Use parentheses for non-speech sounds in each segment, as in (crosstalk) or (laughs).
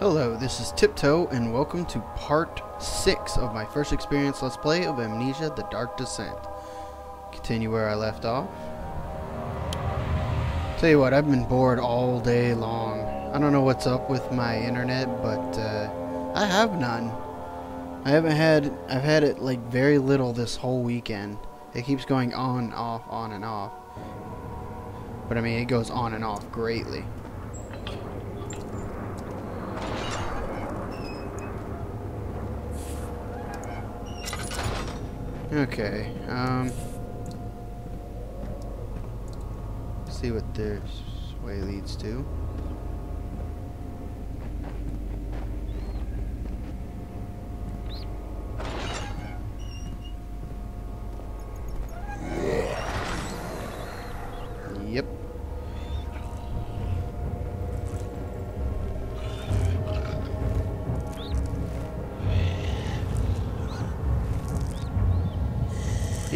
Hello, this is Tiptoe, and welcome to part 6 of my first experience Let's Play of Amnesia The Dark Descent. Continue where I left off. Tell you what, I've been bored all day long. I don't know what's up with my internet, but uh, I have none. I haven't had, I've had it like very little this whole weekend. It keeps going on, off, on, and off. But I mean, it goes on and off greatly. Okay, um... See what this way leads to.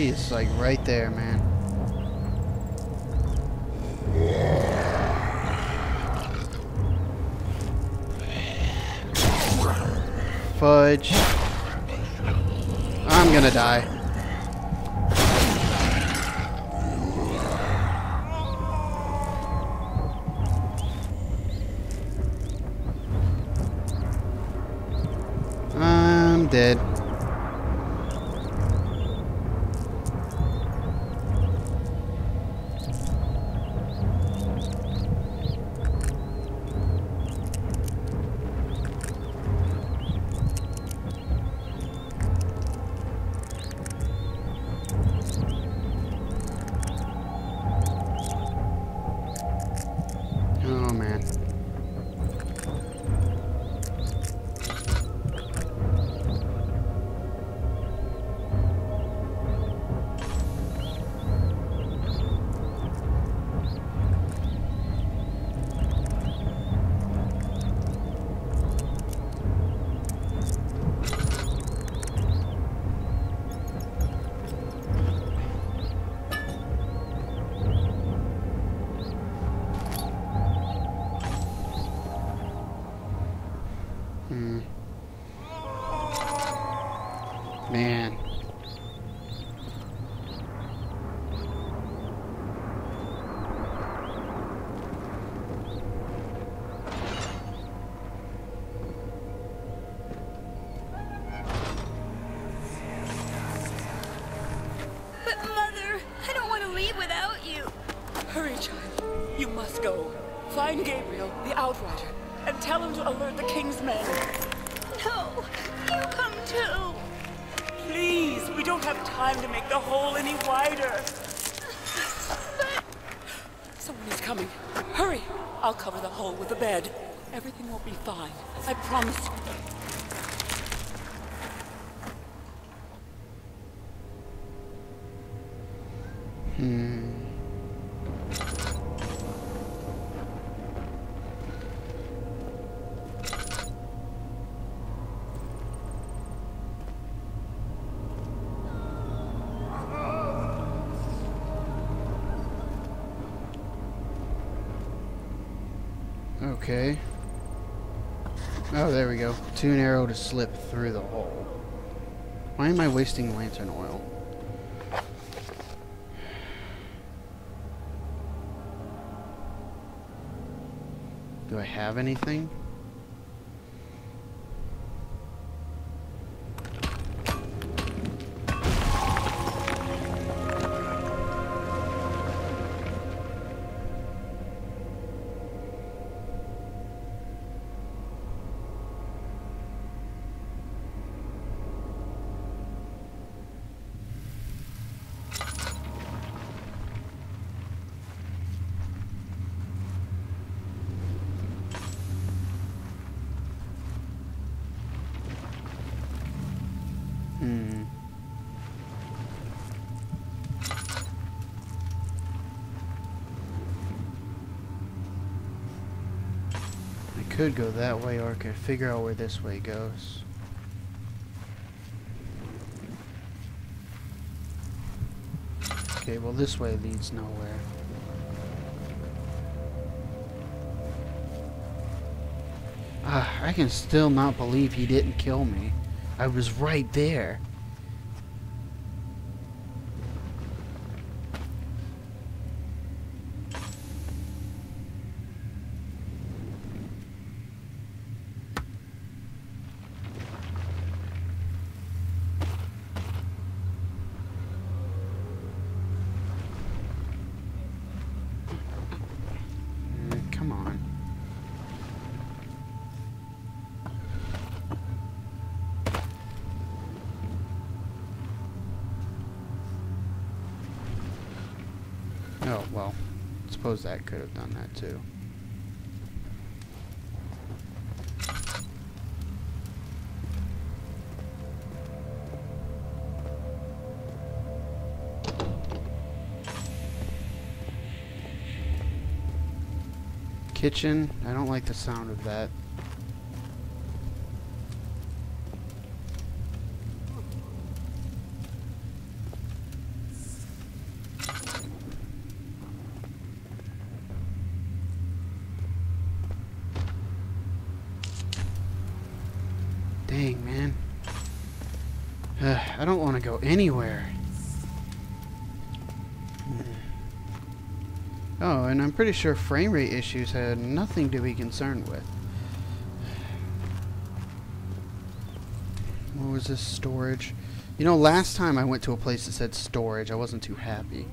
He's like right there, man. Fudge. I'm gonna die. I'm dead. Find Gabriel, the Outrider, and tell him to alert the King's men. No, you come too. Please, we don't have time to make the hole any wider. Someone is coming. Hurry! I'll cover the hole with a bed. Everything will be fine. I promise you. Hmm. Okay. Oh, there we go. Too narrow to slip through the hole. Why am I wasting lantern oil? Do I have anything? Could go that way or I could figure out where this way goes. Okay, well this way leads nowhere. Ah, I can still not believe he didn't kill me. I was right there. Mm, Come on. Oh, well. Suppose that could have done that too. Kitchen. I don't like the sound of that. Dang, man. Ugh, I don't want to go anywhere. Hmm. Oh, and I'm pretty sure frame rate issues had nothing to be concerned with. What was this storage? You know, last time I went to a place that said storage, I wasn't too happy.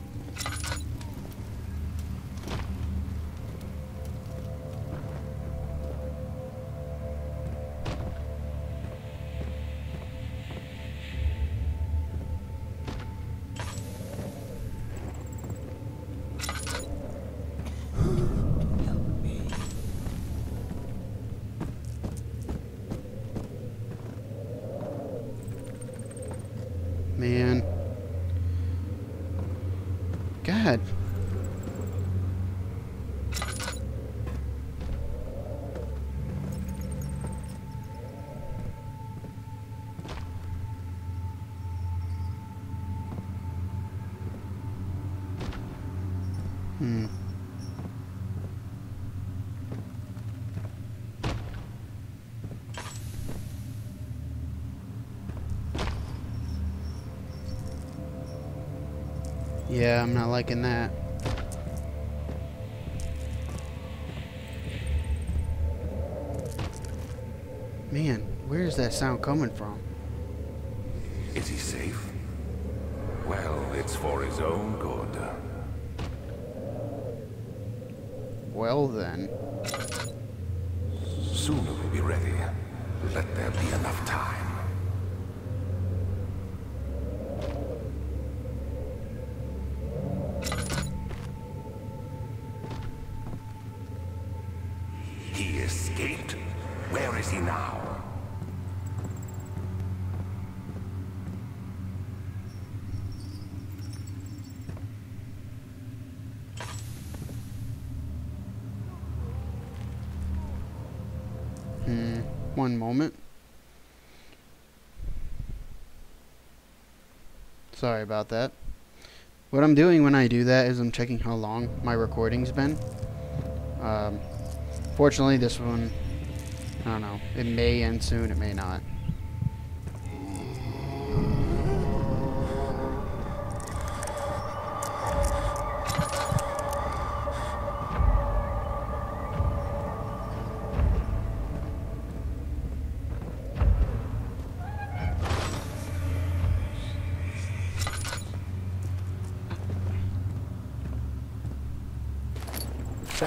Man. Yeah, I'm not liking that. Man, where is that sound coming from? Is he safe? Well, it's for his own good. Well then. Soon we'll be ready. Let there be enough time. One moment. Sorry about that. What I'm doing when I do that is I'm checking how long my recording's been. Um, fortunately, this one, I don't know. It may end soon, it may not.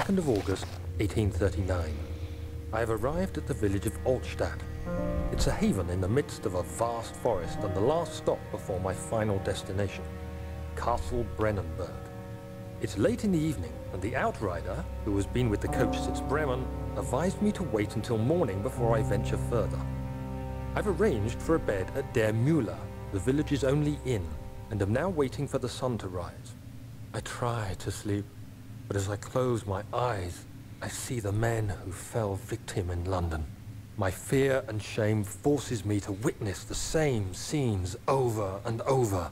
Second of August, 1839. I have arrived at the village of Altstadt. It's a haven in the midst of a vast forest and the last stop before my final destination, Castle Brennenburg. It's late in the evening, and the outrider, who has been with the coach since Bremen, advised me to wait until morning before I venture further. I've arranged for a bed at Der Müller, the village's only inn, and am now waiting for the sun to rise. I try to sleep, but as I close my eyes, I see the men who fell victim in London. My fear and shame forces me to witness the same scenes over and over.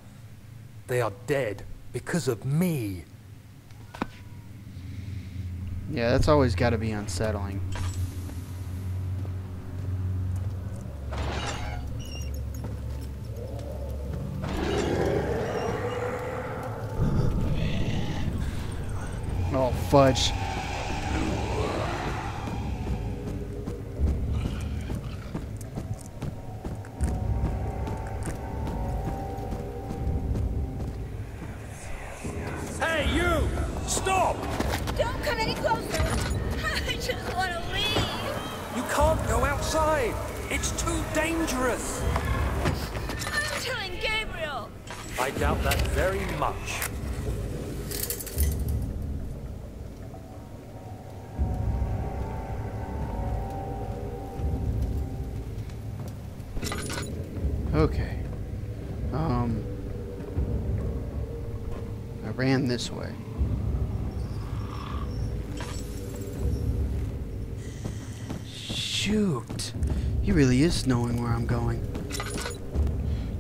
They are dead because of me. Yeah, that's always got to be unsettling. Oh, fudge. Hey, you! Stop! Don't come any closer. (laughs) I just want to leave. You can't go outside. It's too dangerous. I'm telling Gabriel. I doubt that very much. Okay. Um. I ran this way. Shoot. He really is knowing where I'm going.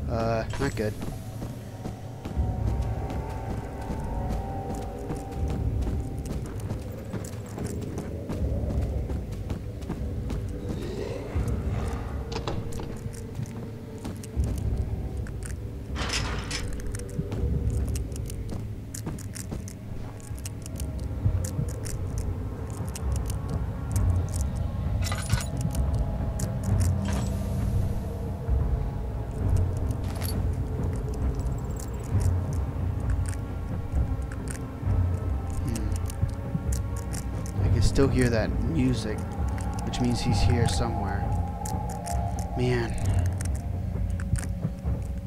Uh, not good. Still hear that music, which means he's here somewhere. Man.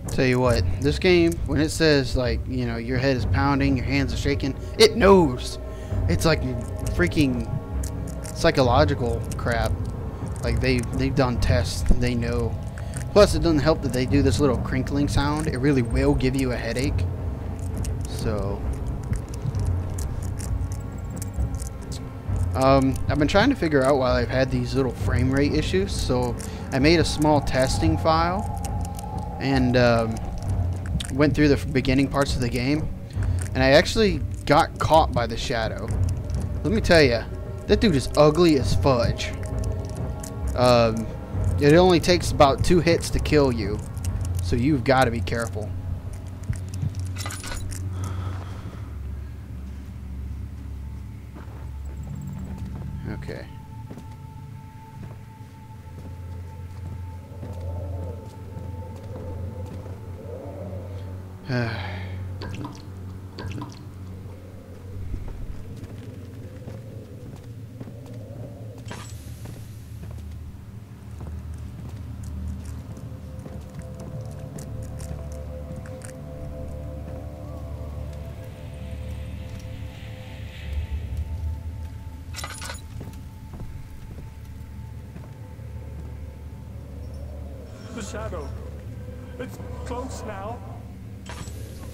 Tell you what, this game, when it says, like, you know, your head is pounding, your hands are shaking, it knows. It's like freaking psychological crap. Like, they, they've done tests, they know. Plus, it doesn't help that they do this little crinkling sound. It really will give you a headache. So, Um, I've been trying to figure out why I've had these little frame rate issues, so I made a small testing file and um, went through the beginning parts of the game, and I actually got caught by the shadow. Let me tell you, that dude is ugly as fudge. Um, it only takes about two hits to kill you, so you've got to be careful. Okay. (sighs) (sighs) shadow. It's close now.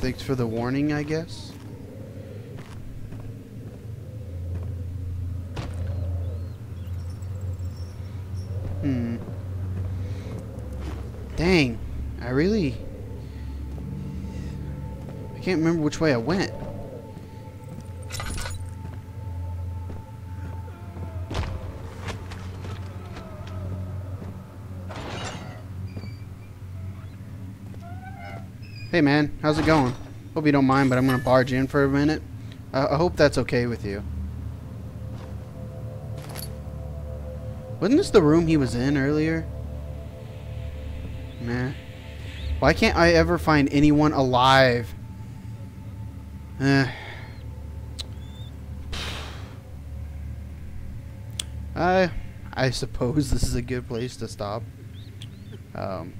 Thanks for the warning, I guess. Hmm. Dang. I really... I can't remember which way I went. Hey man, how's it going? Hope you don't mind, but I'm gonna barge in for a minute. Uh, I hope that's okay with you. Wasn't this the room he was in earlier? Man. Why can't I ever find anyone alive? Eh. I, I suppose this is a good place to stop. Um,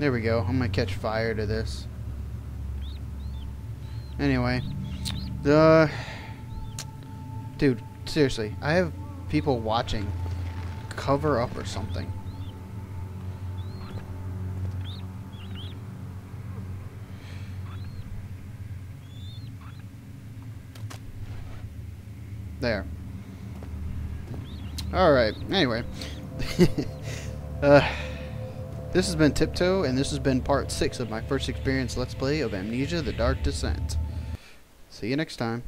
There we go. I'm gonna catch fire to this. Anyway, the dude, seriously, I have people watching. Cover up or something. There. Alright, anyway. (laughs) uh, this has been Tiptoe, and this has been part 6 of my first experience Let's Play of Amnesia The Dark Descent. See you next time.